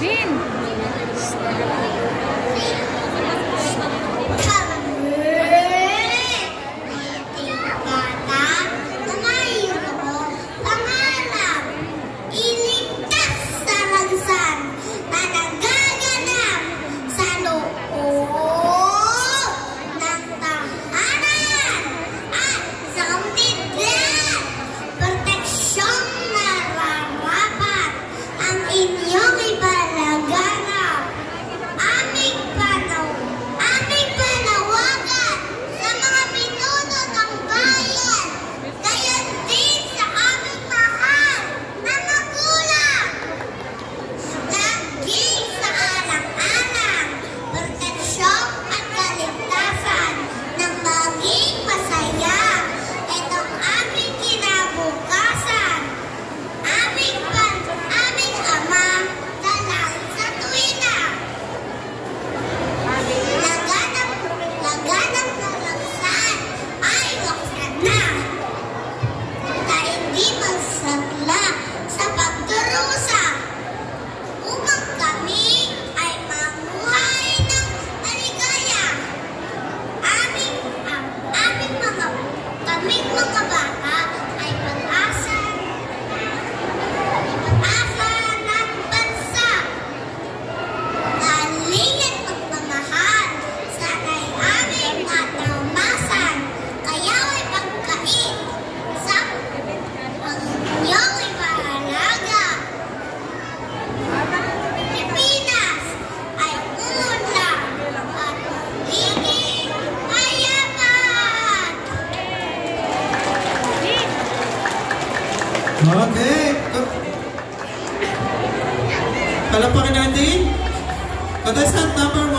Din! Okay. Palapakin natin. Contestant number one.